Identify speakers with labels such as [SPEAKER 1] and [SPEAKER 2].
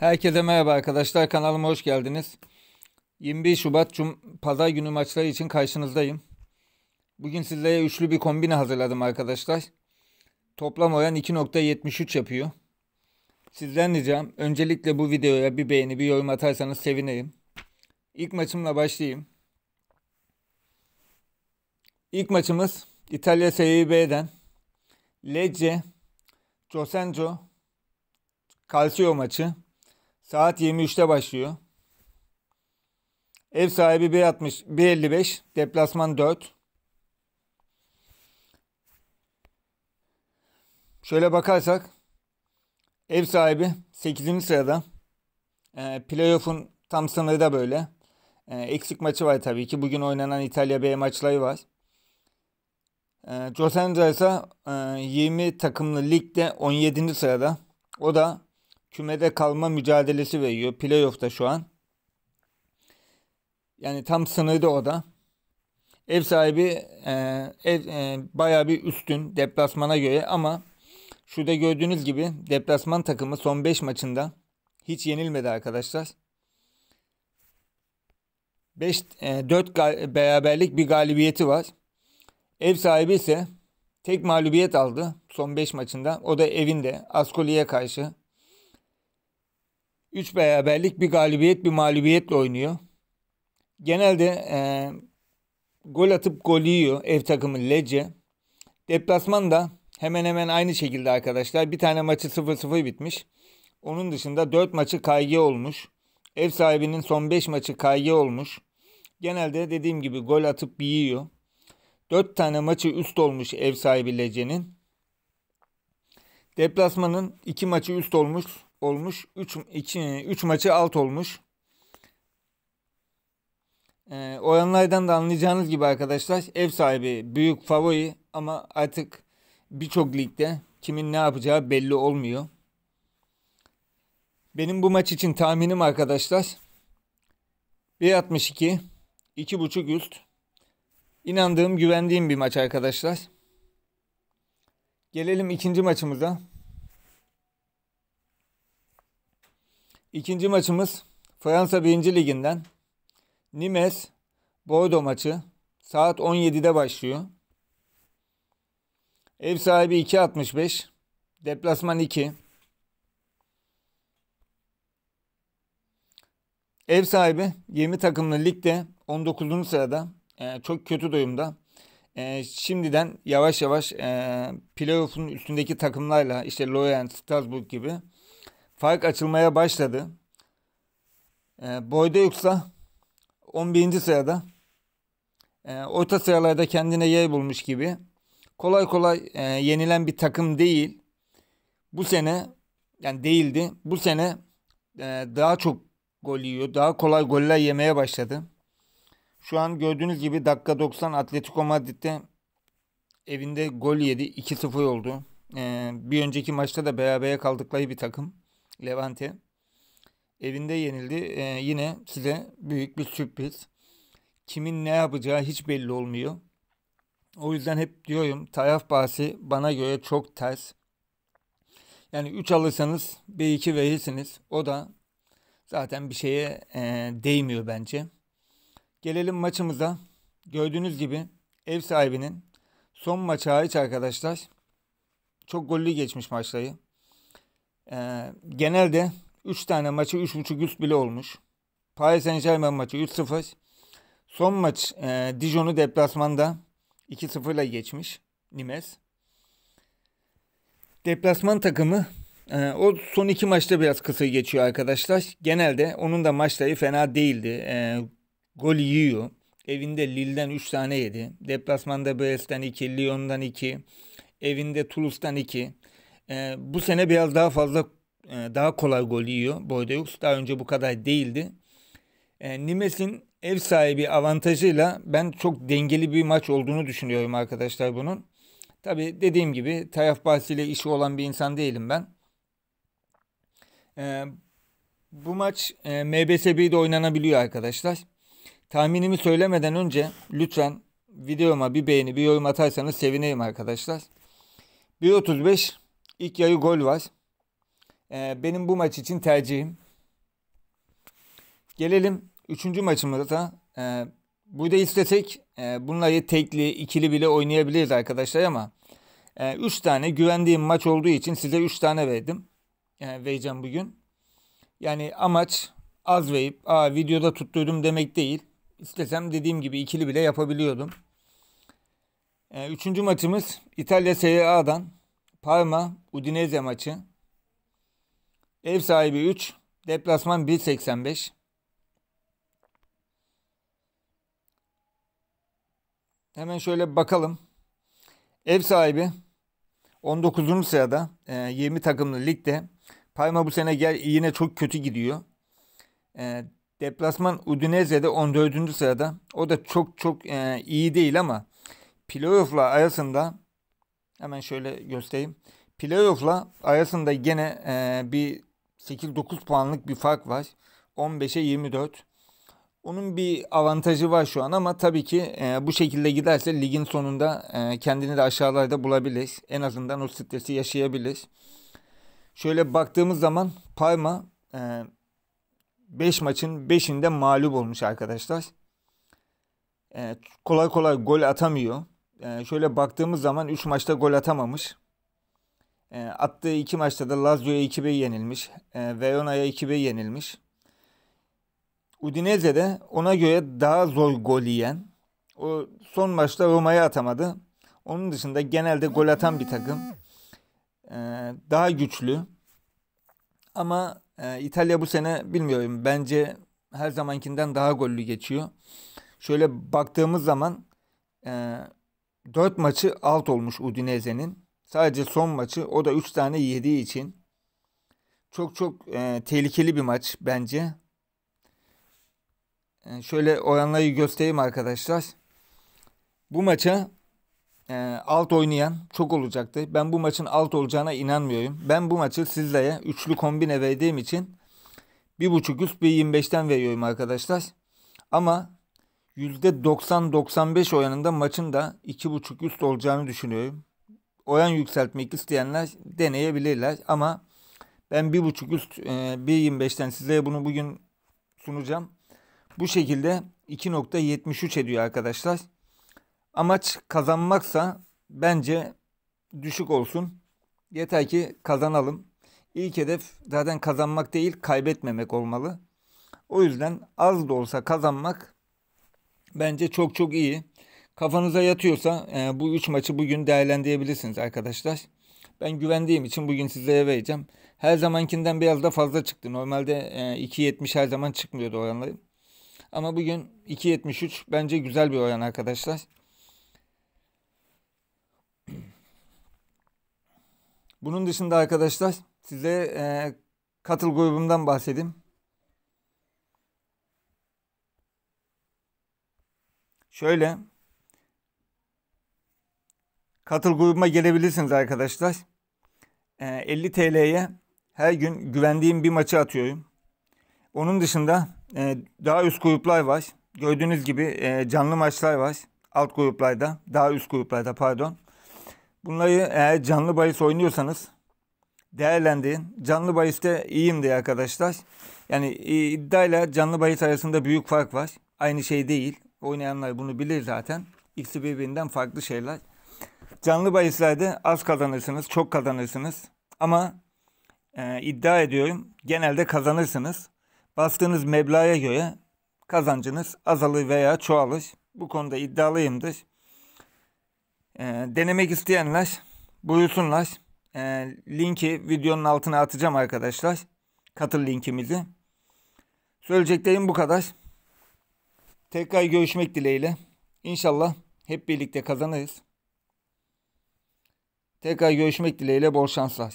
[SPEAKER 1] Herkese merhaba arkadaşlar. Kanalıma hoş geldiniz. 21 Şubat Cum Pazar günü maçları için karşınızdayım. Bugün sizlere üçlü bir kombine hazırladım arkadaşlar. Toplam oran 2.73 yapıyor. Sizden ricam öncelikle bu videoya bir beğeni bir yorum atarsanız sevinirim. İlk maçımla başlayayım. İlk maçımız İtalya Serie B'den Lecce Cosenzo Calcio maçı. Saat 23'te başlıyor. Ev sahibi 1.60, 1.55, deplasman 4. Şöyle bakarsak ev sahibi 8. sırada. E, playoff'un tam sınırı da böyle. E, eksik maçı var tabii ki. Bugün oynanan İtalya B maçları var. E, Cosenza ise e, 20 takımlı ligde 17. sırada. O da kümede kalma mücadelesi veriyor. Playoff'ta şu an. Yani tam sınırda o da. Ev sahibi e, ev, e, bayağı bir üstün deplasmana göre ama şurada gördüğünüz gibi deplasman takımı son 5 maçında hiç yenilmedi arkadaşlar. 5 e, 4 beraberlik bir galibiyeti var. Ev sahibi ise tek mağlubiyet aldı son 5 maçında. O da evinde Ascoli'ye karşı. 3 beraberlik bir galibiyet bir mağlubiyetle oynuyor. Genelde e, gol atıp gol yiyor ev takımı Lecce. Deplasman da hemen hemen aynı şekilde arkadaşlar. Bir tane maçı 0-0 bitmiş. Onun dışında 4 maçı KG olmuş. Ev sahibinin son 5 maçı KG olmuş. Genelde dediğim gibi gol atıp yiyor. 4 tane maçı üst olmuş ev sahibi Lecce'nin. Deplasmanın 2 maçı üst olmuş olmuş. 3 3 maçı alt olmuş. Ee, oranlardan da anlayacağınız gibi arkadaşlar ev sahibi büyük favori ama artık birçok ligde kimin ne yapacağı belli olmuyor. Benim bu maç için tahminim arkadaşlar 1.62 2.5 üst. İnandığım, güvendiğim bir maç arkadaşlar. Gelelim ikinci maçımıza. İkinci maçımız Fransa 1. Liginden Nimes Bordeaux maçı saat 17'de başlıyor. Ev sahibi 2.65. Deplasman 2. Ev sahibi 20 takımlı ligde 19. sırada. Ee, çok kötü durumda. Ee, şimdiden yavaş yavaş e, playoff'un üstündeki takımlarla işte Lorient, Strasbourg gibi fark açılmaya başladı. E, Bordeaux'la 11. sırada. E, orta sıralarda kendine yer bulmuş gibi. Kolay kolay e, yenilen bir takım değil. Bu sene yani değildi. Bu sene e, daha çok gol yiyor. Daha kolay goller yemeye başladı. Şu an gördüğünüz gibi dakika 90 Atletico Madrid'de evinde gol yedi. 2-0 oldu. E, bir önceki maçta da berabere kaldıkları bir takım. Levante. Evinde yenildi. Ee, yine size büyük bir sürpriz. Kimin ne yapacağı hiç belli olmuyor. O yüzden hep diyorum taraf bahsi bana göre çok ters. Yani 3 alırsanız B2 verirsiniz. O da zaten bir şeye e, değmiyor bence. Gelelim maçımıza. Gördüğünüz gibi ev sahibinin son maçı hariç arkadaşlar çok gollü geçmiş maçları. Ee, genelde 3 tane maçı 3.5 üst bile olmuş. Paris Saint Germain maçı 3-0. Son maç e, Dijon'u deplasmanda 2-0 ile geçmiş Nimes. Deplasman takımı e, o son iki maçta biraz kısa geçiyor arkadaşlar. Genelde onun da maçları fena değildi. E, gol yiyor. Evinde Lille'den 3 tane yedi. Deplasmanda Brest'ten 2, Lyon'dan 2. Evinde Toulouse'dan 2. E, bu sene biraz daha fazla e, daha kolay gol yiyor Bordeaux. Daha önce bu kadar değildi. E, Nimes'in ev sahibi avantajıyla ben çok dengeli bir maç olduğunu düşünüyorum arkadaşlar bunun. Tabi dediğim gibi taraf bahsiyle işi olan bir insan değilim ben. E, bu maç e, MBSB'de oynanabiliyor arkadaşlar. Tahminimi söylemeden önce lütfen videoma bir beğeni bir yorum atarsanız sevinirim arkadaşlar. 1.35 ilk yarı gol var. Ee, benim bu maç için tercihim Gelelim üçüncü maçımıza. E, burada istesek e, bunları tekli, ikili bile oynayabiliriz arkadaşlar ama e, üç tane güvendiğim maç olduğu için size üç tane verdim. E, vereceğim bugün. Yani amaç az verip Aa, videoda tutturdum demek değil. İstesem dediğim gibi ikili bile yapabiliyordum. E, üçüncü maçımız İtalya Serie A'dan Parma Udinese maçı. Ev sahibi 3, deplasman 1.85. Hemen şöyle bakalım. Ev sahibi 19. sırada 20 e, takımlı ligde. Parma bu sene gel yine çok kötü gidiyor. E, deplasman Udinese'de 14. sırada. O da çok çok e, iyi değil ama playoff'la arasında hemen şöyle göstereyim. Playoff'la arasında gene bir 8-9 puanlık bir fark var. 15'e 24. Onun bir avantajı var şu an ama tabii ki e, bu şekilde giderse ligin sonunda e, kendini de aşağılarda bulabilir. En azından o stresi yaşayabilir. Şöyle baktığımız zaman Parma 5 e, maçın 5'inde mağlup olmuş arkadaşlar. E, kolay kolay gol atamıyor. E, şöyle baktığımız zaman 3 maçta gol atamamış. E, attığı 2 maçta da Lazio'ya 2-1 yenilmiş. E, Verona'ya 2-1 yenilmiş. Udinese'de ona göre daha zor gol yiyen. O son maçta Roma'ya atamadı. Onun dışında genelde gol atan bir takım. Ee, daha güçlü. Ama e, İtalya bu sene bilmiyorum. Bence her zamankinden daha gollü geçiyor. Şöyle baktığımız zaman e, 4 maçı alt olmuş Udinese'nin. Sadece son maçı o da 3 tane yediği için. Çok çok e, tehlikeli bir maç bence. E, şöyle oranları göstereyim arkadaşlar. Bu maça e, alt oynayan çok olacaktı. Ben bu maçın alt olacağına inanmıyorum. Ben bu maçı sizlere üçlü kombine verdiğim için bir buçuk üst bir 25'ten veriyorum arkadaşlar. Ama %90-95 oranında maçın da iki buçuk üst olacağını düşünüyorum. Oran yükseltmek isteyenler deneyebilirler ama ben bir buçuk üst e, 1.25'ten size bunu bugün sunacağım. Bu şekilde 2.73 ediyor arkadaşlar. Amaç kazanmaksa bence düşük olsun. Yeter ki kazanalım. İlk hedef zaten kazanmak değil kaybetmemek olmalı. O yüzden az da olsa kazanmak bence çok çok iyi. Kafanıza yatıyorsa e, bu 3 maçı bugün değerlendirebilirsiniz arkadaşlar. Ben güvendiğim için bugün sizlere vereceğim. Her zamankinden biraz da fazla çıktı. Normalde e, 2.70 her zaman çıkmıyordu oranları. Ama bugün 2.73 bence güzel bir oran arkadaşlar. Bunun dışında arkadaşlar size e, katıl grubumdan bahsedeyim. Şöyle katıl grubuma gelebilirsiniz arkadaşlar. E, 50 TL'ye her gün güvendiğim bir maçı atıyorum. Onun dışında e, daha üst gruplar var. Gördüğünüz gibi e, canlı maçlar var. Alt gruplarda, daha üst gruplarda pardon. Bunları eğer canlı bahis oynuyorsanız değerlendirin. Canlı bahiste iyiyim diye arkadaşlar. Yani iddiayla canlı bahis arasında büyük fark var. Aynı şey değil. Oynayanlar bunu bilir zaten. İkisi birbirinden farklı şeyler. Canlı bahislerde az kazanırsınız, çok kazanırsınız. Ama e, iddia ediyorum genelde kazanırsınız. Bastığınız meblağa göre kazancınız azalır veya çoğalır. Bu konuda iddialıyımdır. E, denemek isteyenler buyursunlar. E, linki videonun altına atacağım arkadaşlar. Katıl linkimizi. Söyleyeceklerim bu kadar. Tekrar görüşmek dileğiyle. İnşallah hep birlikte kazanırız. Tekrar görüşmek dileğiyle bol şanslar.